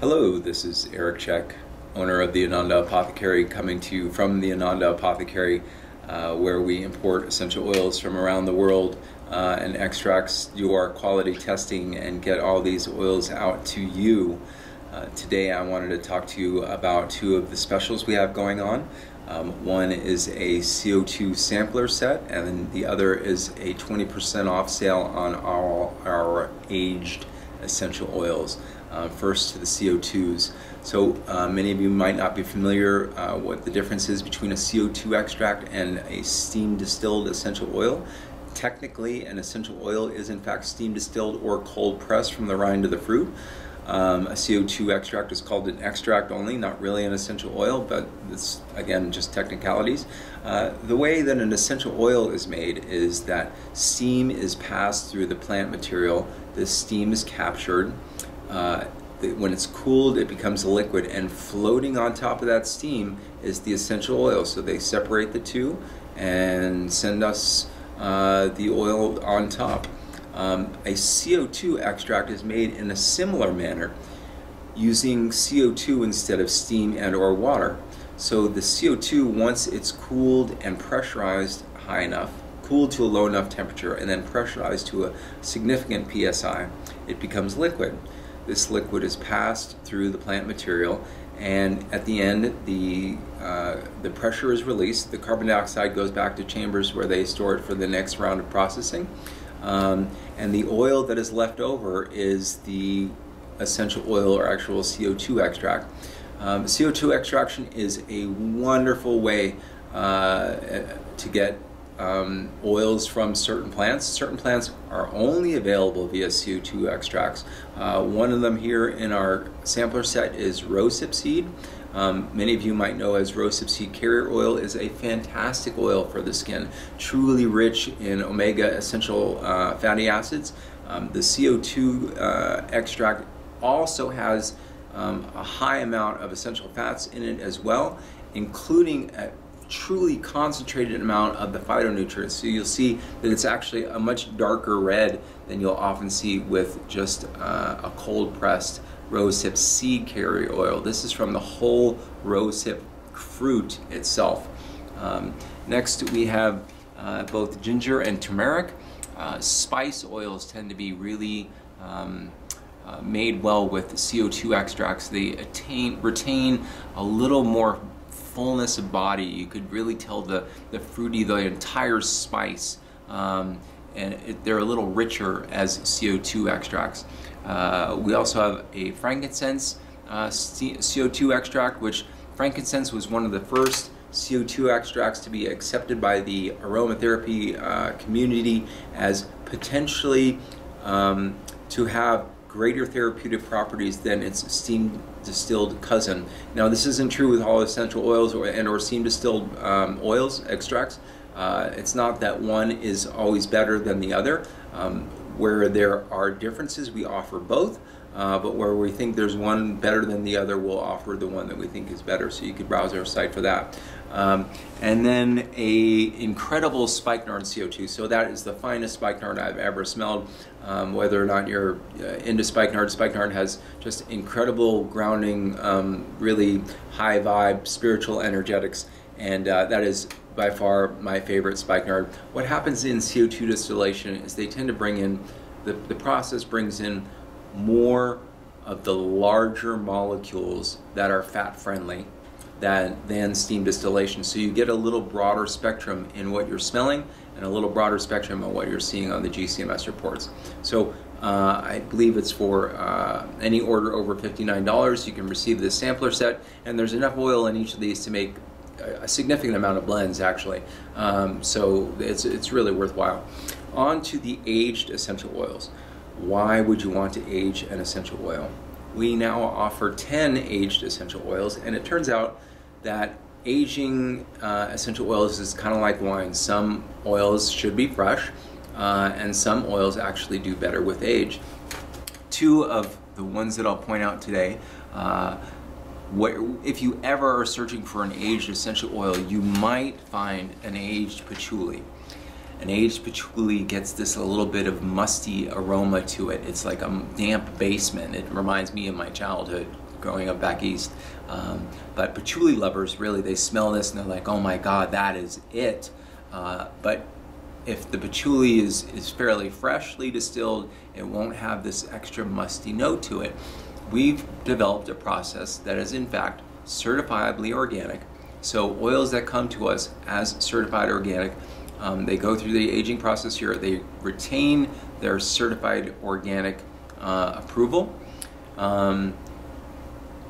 Hello, this is Eric Cech, owner of the Ananda Apothecary, coming to you from the Ananda Apothecary, uh, where we import essential oils from around the world uh, and extracts, do our quality testing, and get all these oils out to you. Uh, today, I wanted to talk to you about two of the specials we have going on. Um, one is a CO2 sampler set, and the other is a 20% off sale on all our aged essential oils. Uh, first to the CO2s. So uh, many of you might not be familiar uh, what the difference is between a CO2 extract and a steam distilled essential oil. Technically, an essential oil is in fact steam distilled or cold pressed from the rind of the fruit. Um, a CO2 extract is called an extract only, not really an essential oil, but it's again just technicalities. Uh, the way that an essential oil is made is that steam is passed through the plant material, the steam is captured, uh, when it's cooled, it becomes a liquid, and floating on top of that steam is the essential oil. So they separate the two and send us uh, the oil on top. Um, a CO2 extract is made in a similar manner using CO2 instead of steam and or water. So the CO2, once it's cooled and pressurized high enough, cooled to a low enough temperature, and then pressurized to a significant PSI, it becomes liquid. This liquid is passed through the plant material and at the end the, uh, the pressure is released. The carbon dioxide goes back to chambers where they store it for the next round of processing. Um, and the oil that is left over is the essential oil or actual CO2 extract. Um, CO2 extraction is a wonderful way uh, to get um, oils from certain plants. Certain plants are only available via CO2 extracts. Uh, one of them here in our sampler set is rosehip seed. Um, many of you might know as rosehip seed carrier oil is a fantastic oil for the skin, truly rich in omega essential uh, fatty acids. Um, the CO2 uh, extract also has um, a high amount of essential fats in it as well, including truly concentrated amount of the phytonutrients. So you'll see that it's actually a much darker red than you'll often see with just uh, a cold pressed rosehip seed carrier oil. This is from the whole rosehip fruit itself. Um, next we have uh, both ginger and turmeric. Uh, spice oils tend to be really um, uh, made well with CO2 extracts. They attain, retain a little more fullness of body. You could really tell the, the fruity, the entire spice. Um, and it, they're a little richer as CO2 extracts. Uh, we also have a frankincense uh, CO2 extract, which frankincense was one of the first CO2 extracts to be accepted by the aromatherapy uh, community as potentially um, to have greater therapeutic properties than its steam distilled cousin. Now this isn't true with all essential oils or, and or steam distilled um, oils, extracts. Uh, it's not that one is always better than the other. Um, where there are differences, we offer both. Uh, but where we think there's one better than the other, we'll offer the one that we think is better. So you could browse our site for that. Um, and then a incredible spikenard CO2. So that is the finest spikenard I've ever smelled. Um, whether or not you're uh, into spikenard, spikenard has just incredible grounding, um, really high vibe, spiritual energetics, and uh, that is by far my favorite spikenard. What happens in CO2 distillation is they tend to bring in, the, the process brings in more of the larger molecules that are fat friendly than, than steam distillation. So you get a little broader spectrum in what you're smelling and a little broader spectrum of what you're seeing on the GCMS reports. So uh, I believe it's for uh, any order over $59. You can receive this sampler set, and there's enough oil in each of these to make a significant amount of blends actually. Um, so it's, it's really worthwhile. On to the aged essential oils. Why would you want to age an essential oil? We now offer 10 aged essential oils, and it turns out that aging uh, essential oils is kind of like wine. Some oils should be fresh, uh, and some oils actually do better with age. Two of the ones that I'll point out today, uh, if you ever are searching for an aged essential oil, you might find an aged patchouli. An aged patchouli gets this a little bit of musty aroma to it. It's like a damp basement. It reminds me of my childhood growing up back east. Um, but patchouli lovers really they smell this and they're like, oh my god, that is it. Uh, but if the patchouli is, is fairly freshly distilled, it won't have this extra musty note to it. We've developed a process that is in fact certifiably organic. So oils that come to us as certified organic, um, they go through the aging process here. They retain their certified organic uh, approval. Um,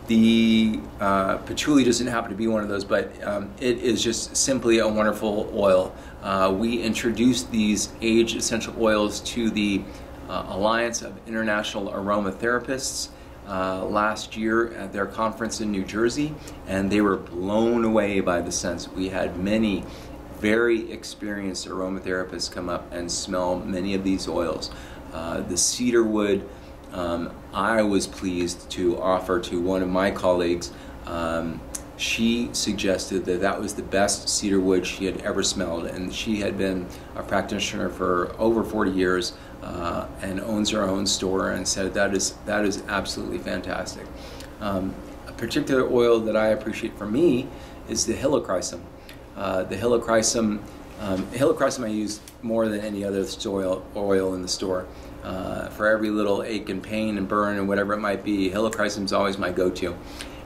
the uh, patchouli doesn't happen to be one of those, but um, it is just simply a wonderful oil. Uh, we introduced these aged essential oils to the uh, Alliance of International Aromatherapists uh, last year at their conference in New Jersey, and they were blown away by the scents. We had many very experienced aromatherapists come up and smell many of these oils. Uh, the cedarwood, um, I was pleased to offer to one of my colleagues. Um, she suggested that that was the best cedarwood she had ever smelled, and she had been a practitioner for over 40 years uh, and owns her own store, and said that is that is absolutely fantastic. Um, a particular oil that I appreciate for me is the helichrysum. Uh, the helichrysum, um, helichrysum I use more than any other oil oil in the store. Uh, for every little ache and pain and burn and whatever it might be, helichrysum is always my go-to.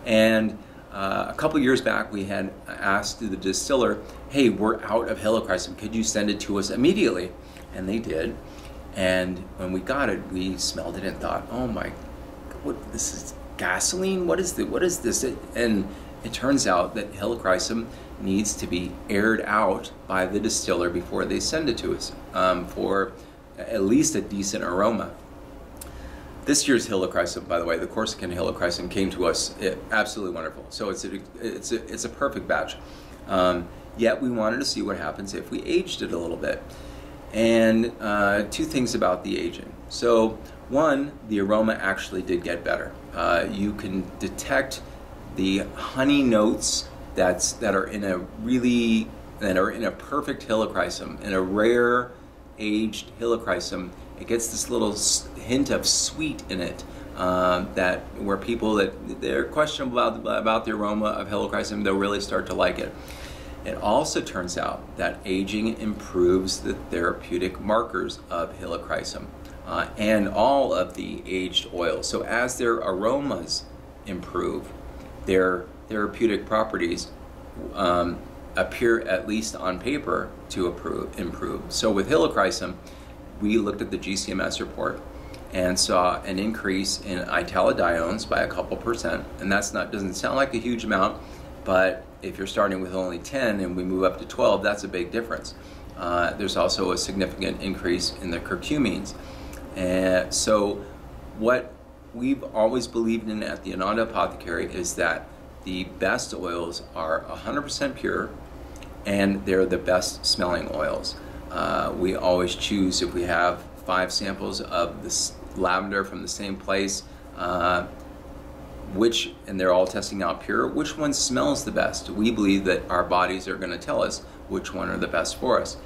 And uh, a couple years back, we had asked the distiller, hey, we're out of helichrysum. Could you send it to us immediately? And they did. And when we got it, we smelled it and thought, oh my, what, this is gasoline? What is, the, what is this? And it turns out that helichrysum needs to be aired out by the distiller before they send it to us um, for at least a decent aroma. This year's helichrysum, by the way, the Corsican helichrysum came to us it, absolutely wonderful. So it's a, it's a, it's a perfect batch. Um, yet we wanted to see what happens if we aged it a little bit. And uh, two things about the aging. So one, the aroma actually did get better. Uh, you can detect the honey notes that's that are in a really that are in a perfect helichrysum, in a rare aged helichrysum it gets this little hint of sweet in it um, that where people that they're questionable about, about the aroma of helichrysum, they'll really start to like it. It also turns out that aging improves the therapeutic markers of helichrysum uh, and all of the aged oils. So as their aromas improve, their therapeutic properties um, appear at least on paper to improve. improve. So with helichrysum, we looked at the GCMS report and saw an increase in italidiones by a couple percent. And that's not doesn't sound like a huge amount, but if you're starting with only 10 and we move up to 12, that's a big difference. Uh, there's also a significant increase in the curcumenes. And so what we've always believed in at the Ananda Apothecary is that the best oils are 100% pure and they're the best smelling oils. Uh, we always choose if we have five samples of this lavender from the same place, uh, which, and they're all testing out pure, which one smells the best? We believe that our bodies are going to tell us which one are the best for us.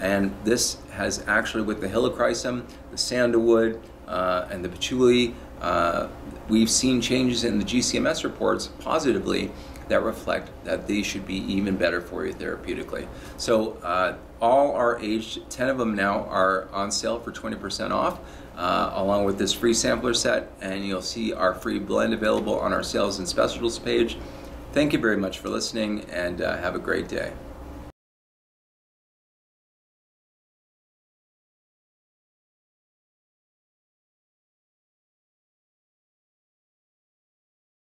And this has actually, with the helichrysum, the sandalwood, uh, and the patchouli, uh, we've seen changes in the GCMS reports positively that reflect that these should be even better for you therapeutically. So uh, all our aged, 10 of them now are on sale for 20% off, uh, along with this free sampler set, and you'll see our free blend available on our sales and specials page. Thank you very much for listening, and uh, have a great day.